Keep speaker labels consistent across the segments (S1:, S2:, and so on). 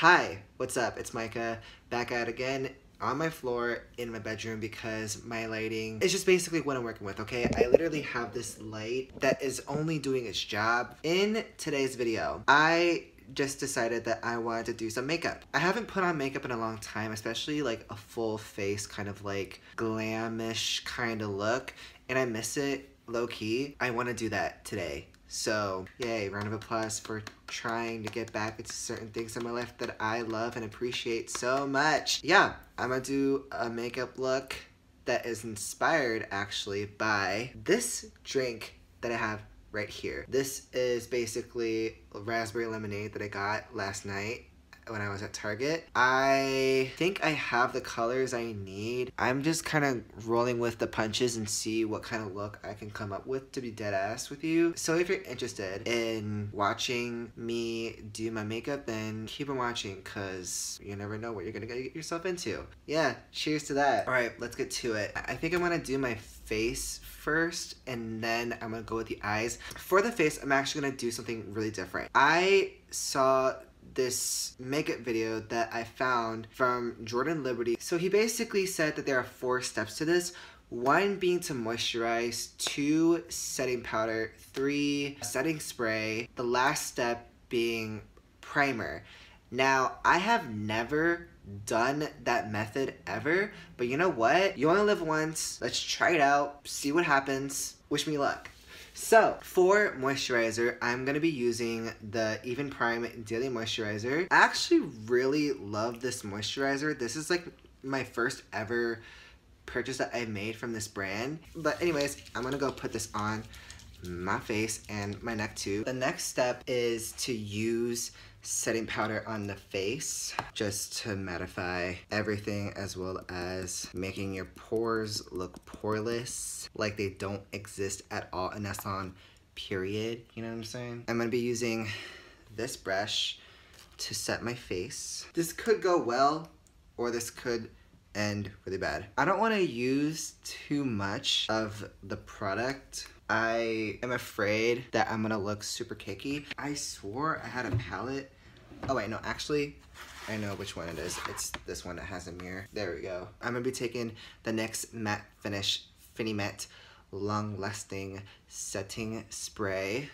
S1: Hi, what's up? It's Micah back at again on my floor in my bedroom because my lighting is just basically what I'm working with, okay? I literally have this light that is only doing its job. In today's video, I just decided that I wanted to do some makeup. I haven't put on makeup in a long time, especially like a full face kind of like glamish kind of look, and I miss it low key. I want to do that today. So, yay, round of applause for trying to get back into certain things in my life that I love and appreciate so much. Yeah, I'm gonna do a makeup look that is inspired actually by this drink that I have right here. This is basically raspberry lemonade that I got last night when I was at Target. I think I have the colors I need. I'm just kind of rolling with the punches and see what kind of look I can come up with to be dead ass with you. So if you're interested in watching me do my makeup, then keep on watching because you never know what you're gonna get yourself into. Yeah, cheers to that. All right, let's get to it. I think I'm gonna do my face first and then I'm gonna go with the eyes. For the face, I'm actually gonna do something really different. I saw this makeup video that I found from Jordan Liberty. So he basically said that there are four steps to this. One being to moisturize, two setting powder, three setting spray, the last step being primer. Now, I have never done that method ever, but you know what? You only live once. Let's try it out, see what happens. Wish me luck. So, for moisturizer, I'm going to be using the Even Prime Daily Moisturizer. I actually really love this moisturizer. This is like my first ever purchase that I made from this brand. But anyways, I'm going to go put this on my face and my neck too. The next step is to use setting powder on the face just to mattify everything as well as making your pores look poreless like they don't exist at all. And that's on period you know what I'm saying? I'm gonna be using this brush to set my face. This could go well or this could end really bad. I don't want to use too much of the product I am afraid that I'm gonna look super cakey. I swore I had a palette. Oh wait, no, actually, I know which one it is. It's this one that has a mirror. There we go. I'm gonna be taking the NYX Matte Finish Finimette Long Lasting Setting Spray.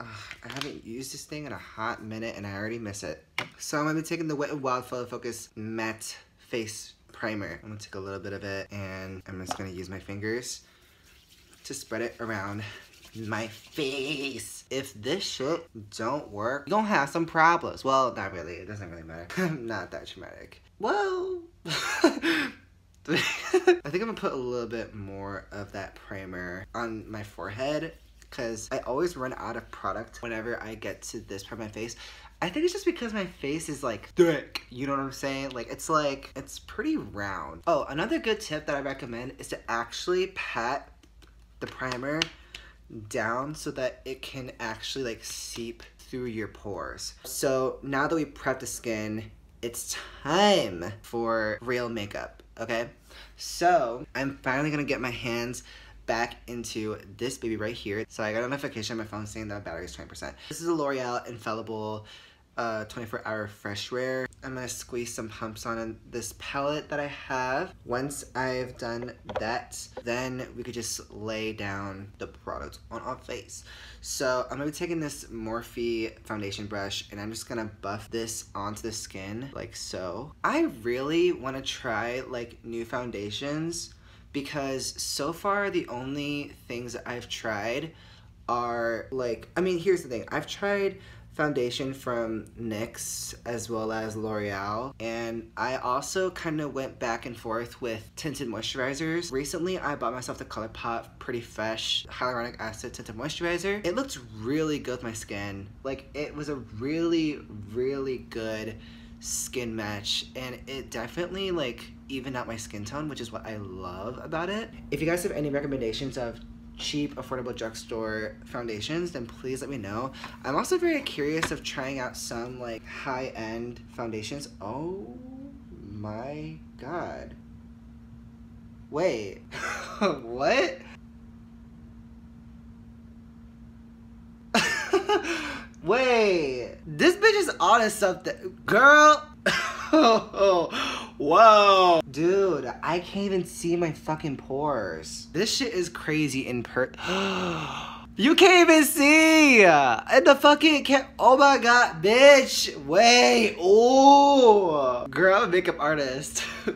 S1: I haven't used this thing in a hot minute and I already miss it. So I'm gonna be taking the Wet n Wild Focus Matte Face primer. I'm gonna take a little bit of it and I'm just gonna use my fingers to spread it around my face. If this shit don't work, you're gonna have some problems. Well, not really, it doesn't really matter. I'm not that traumatic. Well, I think I'm gonna put a little bit more of that primer on my forehead because I always run out of product whenever I get to this part of my face. I think it's just because my face is like thick. You know what I'm saying? Like it's like, it's pretty round. Oh, another good tip that I recommend is to actually pat the primer down so that it can actually like seep through your pores. So now that we prep the skin, it's time for real makeup, okay? So I'm finally gonna get my hands back into this baby right here. So I got a notification on my phone saying that battery is 20%. This is a L'Oreal Infallible uh, 24 hour fresh wear. I'm gonna squeeze some pumps on this palette that I have. Once I've done that, then we could just lay down the product on our face. So I'm gonna be taking this Morphe foundation brush and I'm just gonna buff this onto the skin like so. I really wanna try like new foundations because so far the only things I've tried are like, I mean, here's the thing. I've tried foundation from NYX as well as L'Oreal and I also kind of went back and forth with tinted moisturizers. Recently I bought myself the ColourPop Pretty Fresh Hyaluronic Acid Tinted Moisturizer. It looked really good with my skin. Like it was a really really good skin match and it definitely like evened out my skin tone which is what I love about it. If you guys have any recommendations of cheap, affordable drugstore foundations, then please let me know. I'm also very curious of trying out some like high-end foundations. Oh my god. Wait, what? Wait, this bitch is on something. Girl. Oh, Whoa. Dude, I can't even see my fucking pores. This shit is crazy in per- You can't even see! And the fucking can Oh my god, bitch! Wait! Oh! Girl, I'm a makeup artist. I'm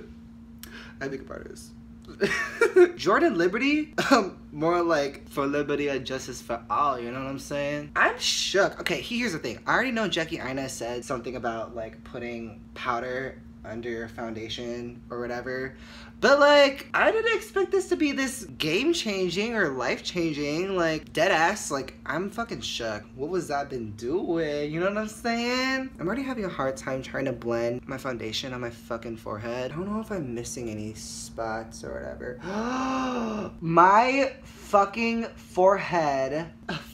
S1: a makeup artist. Jordan Liberty? Um, more like for liberty and justice for all, you know what I'm saying? I'm shook. Okay, here's the thing. I already know Jackie Aina said something about like putting powder under your foundation or whatever. But like, I didn't expect this to be this game changing or life changing. Like, dead ass. Like, I'm fucking shook. What was that been doing? You know what I'm saying? I'm already having a hard time trying to blend my foundation on my fucking forehead. I don't know if I'm missing any spots or whatever. my fucking forehead.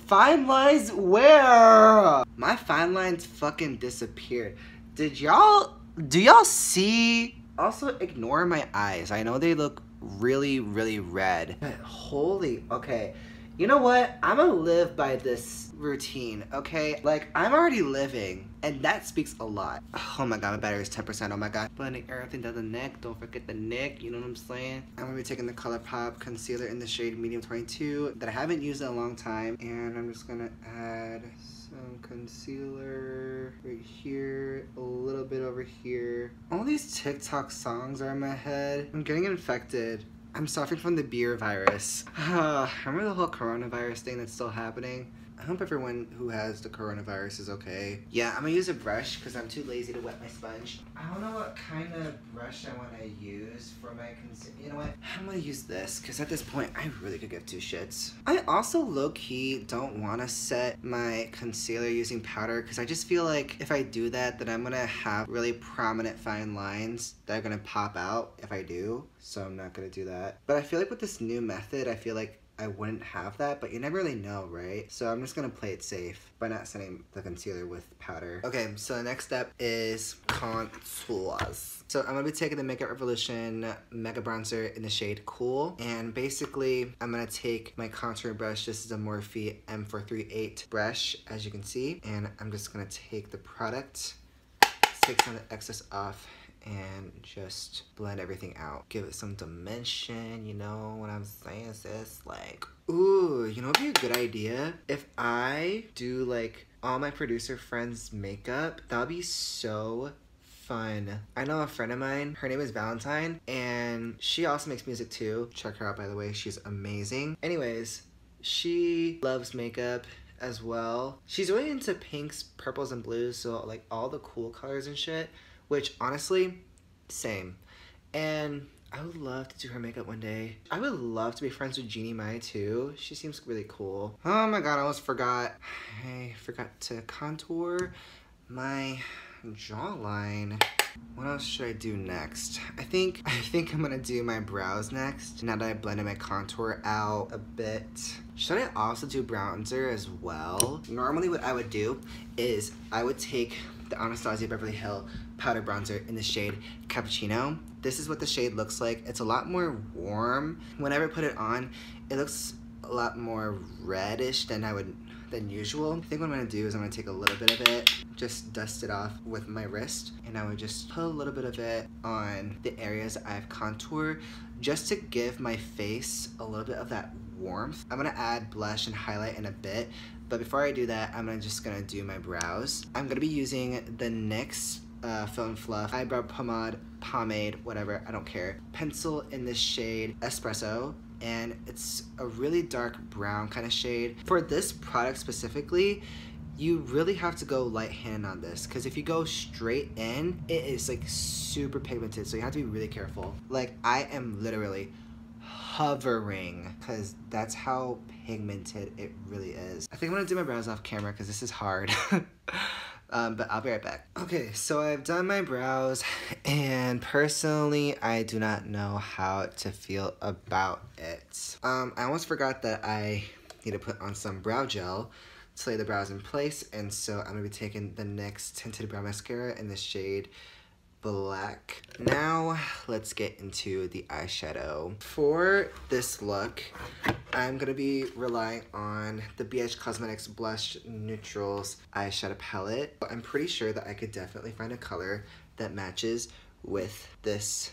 S1: Fine lines where? My fine lines fucking disappeared. Did y'all do y'all see? Also, ignore my eyes. I know they look really, really red. But holy, okay. You know what? I'm gonna live by this routine, okay? Like, I'm already living, and that speaks a lot. Oh my god, my battery is 10%, oh my god. Blending everything down the neck, don't forget the neck, you know what I'm saying? I'm gonna be taking the ColourPop concealer in the shade Medium 22 that I haven't used in a long time, and I'm just gonna add some concealer right here, a little bit over here. All these TikTok songs are in my head. I'm getting infected. I'm suffering from the beer virus. Remember the whole coronavirus thing that's still happening? I hope everyone who has the coronavirus is okay. Yeah, I'm gonna use a brush because I'm too lazy to wet my sponge. I don't know what kind of brush I want to use for my concealer. You know what? I'm gonna use this because at this point, I really could give two shits. I also low-key don't want to set my concealer using powder because I just feel like if I do that, then I'm gonna have really prominent fine lines that are gonna pop out if I do. So I'm not gonna do that. But I feel like with this new method, I feel like I wouldn't have that, but you never really know, right? So I'm just gonna play it safe by not setting the concealer with powder. Okay, so the next step is contours. So I'm gonna be taking the Makeup Revolution Mega Bronzer in the shade Cool, and basically I'm gonna take my contour brush, this is a Morphe M438 brush, as you can see, and I'm just gonna take the product, take some of the excess off, and just blend everything out. Give it some dimension, you know what I'm saying, sis? Like, ooh, you know what would be a good idea? If I do like all my producer friends' makeup, that would be so fun. I know a friend of mine, her name is Valentine, and she also makes music too. Check her out, by the way, she's amazing. Anyways, she loves makeup as well. She's really into pinks, purples, and blues, so like all the cool colors and shit which honestly, same. And I would love to do her makeup one day. I would love to be friends with Jeannie Mai too. She seems really cool. Oh my god, I almost forgot. I forgot to contour my jawline. What else should I do next? I think I think I'm gonna do my brows next. Now that I blended my contour out a bit. Should I also do bronzer as well? Normally what I would do is I would take the Anastasia Beverly Hill powder bronzer in the shade Cappuccino. This is what the shade looks like. It's a lot more warm. Whenever I put it on, it looks a lot more reddish than I would than usual. I think what I'm gonna do is I'm gonna take a little bit of it, just dust it off with my wrist, and I would just put a little bit of it on the areas I have contour, just to give my face a little bit of that warmth. I'm gonna add blush and highlight in a bit, but before I do that, I'm gonna just gonna do my brows. I'm gonna be using the NYX uh, Fill & Fluff eyebrow pomade, pomade, whatever, I don't care. Pencil in this shade Espresso, and it's a really dark brown kind of shade. For this product specifically, you really have to go light hand on this because if you go straight in, it is like super pigmented, so you have to be really careful. Like I am literally hovering because that's how pigmented it really is. I think I'm gonna do my brows off camera because this is hard. Um, but I'll be right back. Okay, so I've done my brows, and personally, I do not know how to feel about it. Um, I almost forgot that I need to put on some brow gel to lay the brows in place, and so I'm gonna be taking the NYX Tinted Brow Mascara in the shade black. Now, let's get into the eyeshadow. For this look, I'm gonna be relying on the BH Cosmetics Blush Neutrals eyeshadow palette. I'm pretty sure that I could definitely find a color that matches with this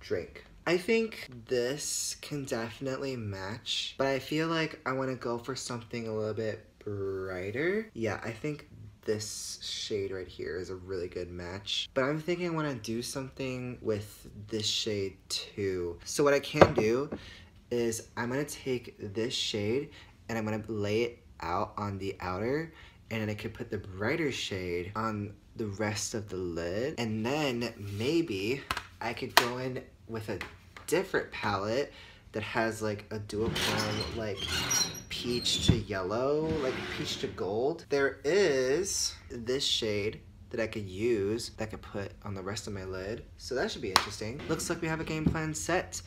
S1: drink. I think this can definitely match, but I feel like I want to go for something a little bit brighter. Yeah, I think this shade right here is a really good match. But I'm thinking I want to do something with this shade too. So what I can do is I'm going to take this shade and I'm going to lay it out on the outer and then I could put the brighter shade on the rest of the lid. And then maybe I could go in with a different palette that has like a duochrome like peach to yellow, like peach to gold. There is this shade that I could use that I could put on the rest of my lid. So that should be interesting. Looks like we have a game plan set.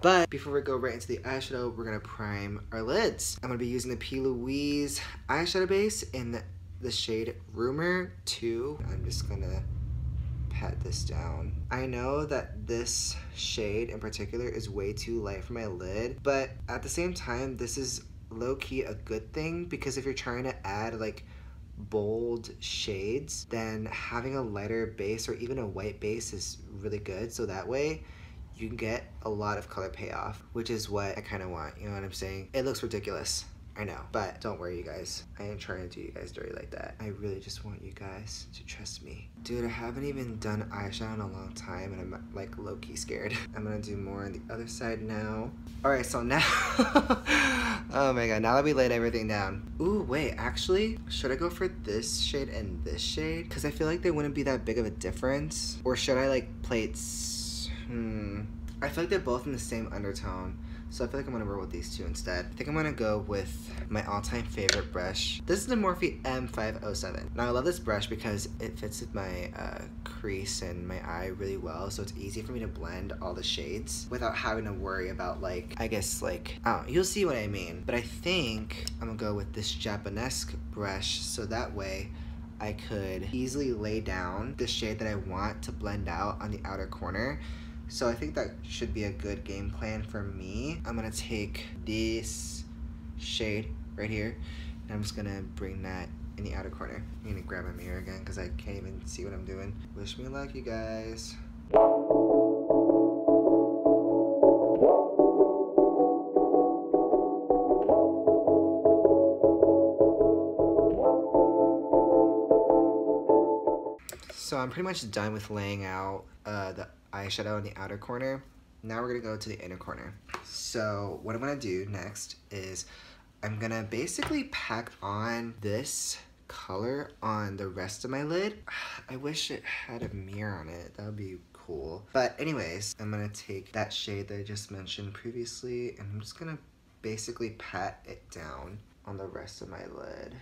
S1: But before we go right into the eyeshadow, we're gonna prime our lids. I'm gonna be using the P. Louise eyeshadow base in the, shade Rumor 2. I'm just gonna pat this down. I know that this shade in particular is way too light for my lid, but at the same time, this is low-key a good thing because if you're trying to add like bold shades, then having a lighter base or even a white base is really good. So that way you can get a lot of color payoff, which is what I kind of want. You know what I'm saying? It looks ridiculous. I know, but don't worry, you guys. I ain't trying to do you guys dirty like that. I really just want you guys to trust me. Dude, I haven't even done eyeshadow in a long time, and I'm like low-key scared. I'm gonna do more on the other side now. All right, so now, oh my god, now that we laid everything down. Ooh, wait, actually, should I go for this shade and this shade? Because I feel like they wouldn't be that big of a difference. Or should I like play it, hmm. I feel like they're both in the same undertone. So I feel like I'm gonna roll with these two instead. I think I'm gonna go with my all-time favorite brush. This is the Morphe M507. Now I love this brush because it fits with my uh, crease and my eye really well. So it's easy for me to blend all the shades without having to worry about like, I guess like, oh, you'll see what I mean. But I think I'm gonna go with this Japanese brush so that way I could easily lay down the shade that I want to blend out on the outer corner so I think that should be a good game plan for me. I'm gonna take this shade right here and I'm just gonna bring that in the outer corner. I'm gonna grab my mirror again because I can't even see what I'm doing. Wish me luck, you guys. So I'm pretty much done with laying out uh, the eyeshadow in the outer corner. Now we're gonna go to the inner corner. So what I'm gonna do next is I'm gonna basically pack on this color on the rest of my lid. I wish it had a mirror on it. That would be cool. But anyways, I'm gonna take that shade that I just mentioned previously and I'm just gonna basically pat it down on the rest of my lid.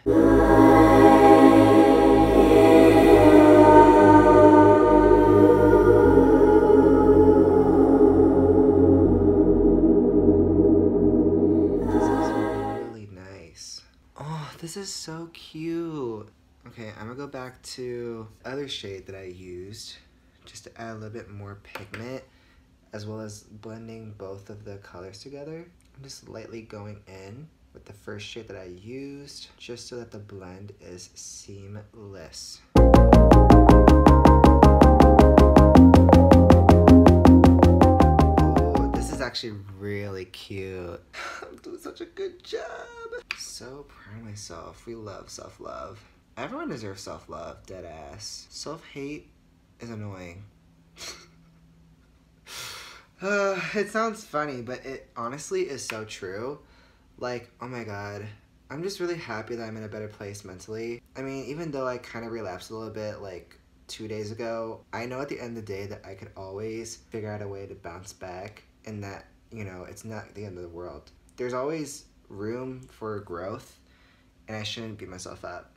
S1: Okay, I'm gonna go back to other shade that I used just to add a little bit more pigment as well as blending both of the colors together. I'm just lightly going in with the first shade that I used just so that the blend is seamless. Oh, this is actually really cute. I'm doing such a good job so proud of myself. We love self-love. Everyone deserves self-love, dead ass. Self-hate is annoying. uh, it sounds funny, but it honestly is so true. Like, oh my god. I'm just really happy that I'm in a better place mentally. I mean, even though I kind of relapsed a little bit, like, two days ago, I know at the end of the day that I could always figure out a way to bounce back and that, you know, it's not the end of the world. There's always room for growth and I shouldn't beat myself up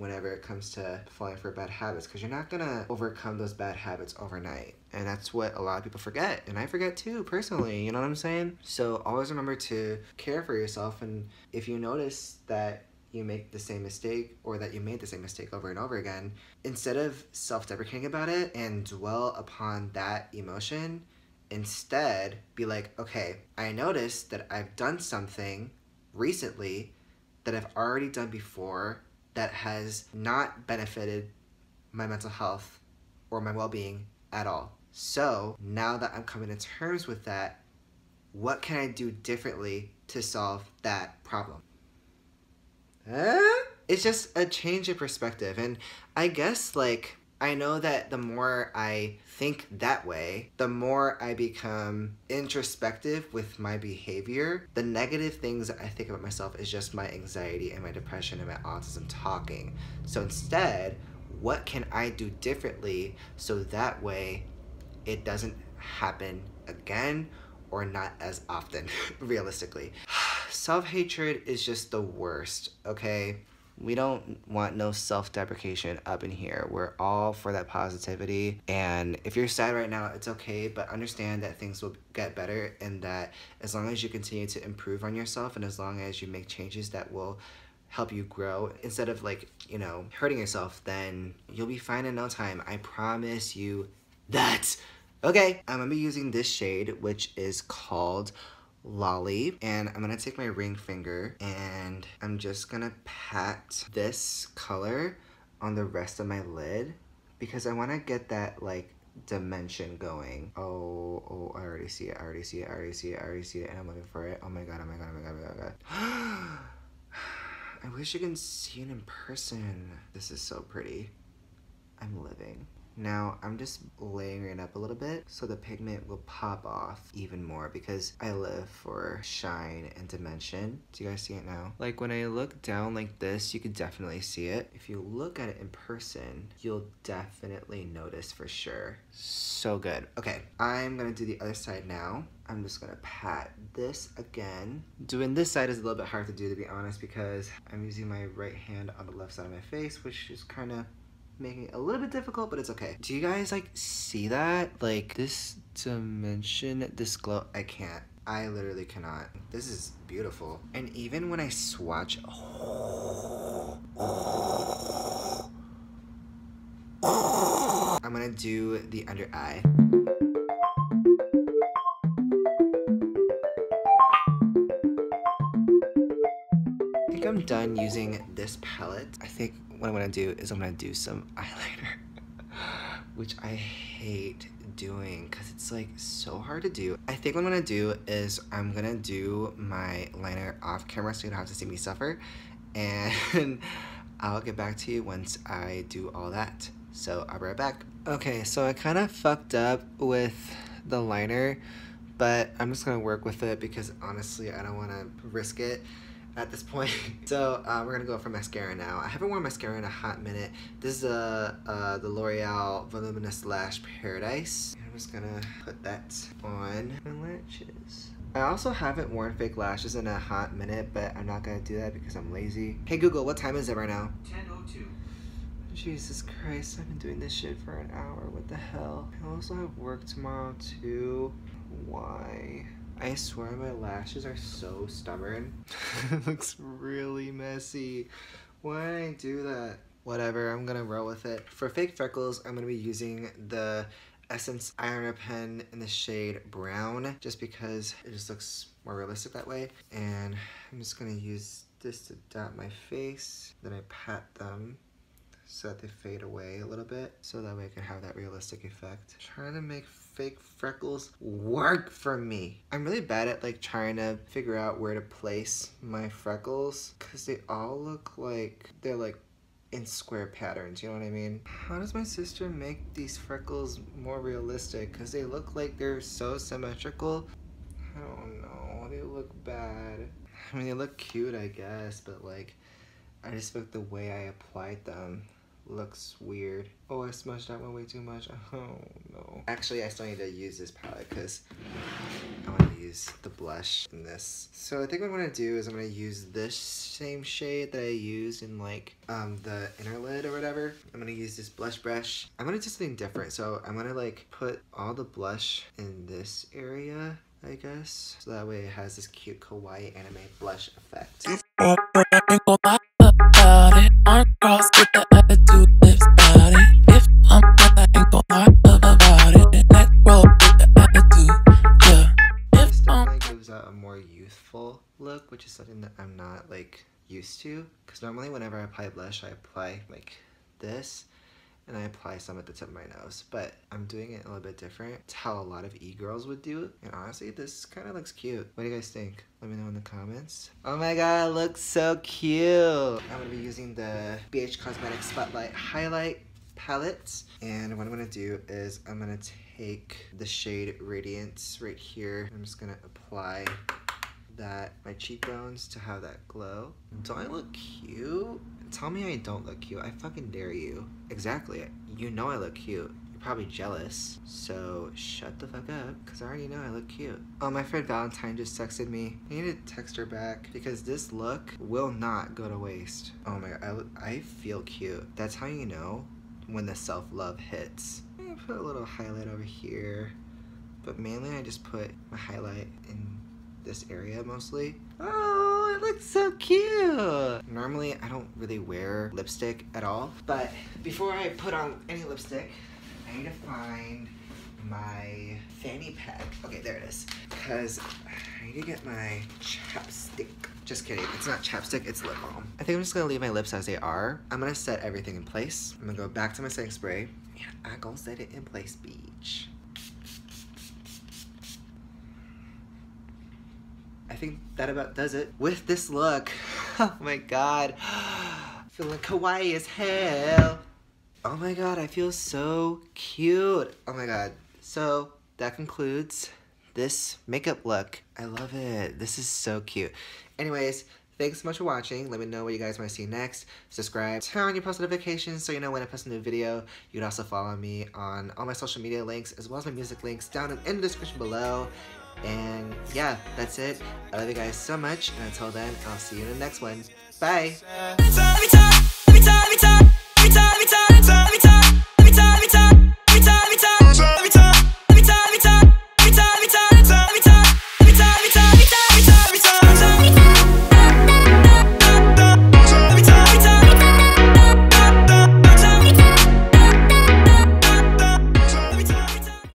S1: whenever it comes to falling for bad habits because you're not gonna overcome those bad habits overnight. And that's what a lot of people forget and i forget too personally you know what i'm saying? So always remember to care for yourself and if you notice that you make the same mistake or that you made the same mistake over and over again instead of self-deprecating about it and dwell upon that emotion Instead, be like, okay, I noticed that I've done something recently that I've already done before that has not benefited my mental health or my well being at all. So now that I'm coming to terms with that, what can I do differently to solve that problem? Uh, it's just a change of perspective. And I guess, like, I know that the more I think that way, the more I become introspective with my behavior. The negative things I think about myself is just my anxiety and my depression and my autism talking. So instead, what can I do differently so that way it doesn't happen again or not as often, realistically. Self hatred is just the worst, okay? We don't want no self deprecation up in here. We're all for that positivity. And if you're sad right now, it's okay, but understand that things will get better and that as long as you continue to improve on yourself and as long as you make changes that will help you grow instead of like, you know, hurting yourself, then you'll be fine in no time. I promise you that. Okay, I'm gonna be using this shade, which is called Lolly. And I'm gonna take my ring finger and I'm just gonna pat this color on the rest of my lid because I wanna get that like dimension going. Oh, oh, I already see it, I already see it, I already see it, I already see it, and I'm looking for it. Oh my god, oh my god, oh my god, oh my god. I wish you can see it in person. This is so pretty. I'm living. Now I'm just layering it up a little bit so the pigment will pop off even more because I live for shine and dimension. Do you guys see it now? Like when I look down like this, you can definitely see it. If you look at it in person, you'll definitely notice for sure. So good. Okay, I'm gonna do the other side now. I'm just gonna pat this again. Doing this side is a little bit hard to do to be honest because I'm using my right hand on the left side of my face, which is kind of making it a little bit difficult, but it's okay. Do you guys like see that? Like this dimension, this glow, I can't. I literally cannot. This is beautiful. And even when I swatch, I'm gonna do the under eye. I think I'm done using this palette. I think what I'm gonna do is I'm gonna do some eyeliner, which I hate doing because it's like so hard to do. I think what I'm gonna do is I'm gonna do my liner off camera so you don't have to see me suffer and I'll get back to you once I do all that. So I'll be right back. Okay, so I kind of fucked up with the liner, but I'm just gonna work with it because honestly I don't want to risk it at this point. so uh, we're gonna go for mascara now. I haven't worn mascara in a hot minute. This is uh, uh, the L'Oreal Voluminous Lash Paradise. I'm just gonna put that on my lashes. I also haven't worn fake lashes in a hot minute, but I'm not gonna do that because I'm lazy. Hey Google, what time is it right now? 10.02. Jesus Christ, I've been doing this shit for an hour. What the hell? I also have work tomorrow too. Why? I swear my lashes are so stubborn. it looks really messy. Why I do that? Whatever, I'm gonna roll with it. For fake freckles, I'm gonna be using the Essence Eyeliner Pen in the shade Brown, just because it just looks more realistic that way. And I'm just gonna use this to dot my face, then I pat them so that they fade away a little bit, so that way I can have that realistic effect. Trying to make fake freckles work for me. I'm really bad at like trying to figure out where to place my freckles because they all look like they're like in square patterns, you know what I mean? How does my sister make these freckles more realistic? Because they look like they're so symmetrical. I don't know, they look bad. I mean, they look cute, I guess, but like, I just like the way I applied them looks weird. Oh, I smudged that one way too much. Oh, no. Actually, I still need to use this palette because I want to use the blush in this. So I think what I'm going to do is I'm going to use this same shade that I used in like um, the inner lid or whatever. I'm going to use this blush brush. I'm going to do something different. So I'm going to like put all the blush in this area I guess. So that way it has this cute kawaii anime blush effect Because normally whenever I apply blush, I apply like this and I apply some at the tip of my nose. But I'm doing it a little bit different. It's how a lot of e-girls would do it. And honestly, this kind of looks cute. What do you guys think? Let me know in the comments. Oh my god, it looks so cute. I'm gonna be using the BH Cosmetics Spotlight Highlight palette. And what I'm gonna do is I'm gonna take the shade Radiance right here. I'm just gonna apply that my cheekbones to have that glow. Mm-hmm. Don't I look cute? Tell me I don't look cute. I fucking dare you. Exactly. You know I look cute. You're probably jealous. So shut the fuck up, because I already know I look cute. Oh, my friend Valentine just texted me. I need to text her back because this look will not go to waste. Oh my god, I, I feel cute. That's how you know when the self-love hits. I'm put a little highlight over here. But mainly I just put my highlight in this area mostly. Oh, it looks so cute. Normally, I don't really wear lipstick at all, but before I put on any lipstick, I need to find my fanny pack. Okay, there it is. Because I need to get my chapstick. Just kidding, it's not chapstick, it's lip balm. I think I'm just gonna leave my lips as they are. I'm gonna set everything in place. I'm gonna go back to my setting spray, and I'm gonna set it in place, beach. I think that about does it. With this look, oh my god, feeling kawaii as hell. Oh my god, I feel so cute. Oh my god. So that concludes this makeup look. I love it. This is so cute. Anyways, thanks so much for watching. Let me know what you guys want to see next. Subscribe, turn on your post notifications so you know when I post a new video. You can also follow me on all my social media links as well as my music links down in the description below. And yeah, that's it. I love you guys so much. And until then, I'll see you in the next one. Bye.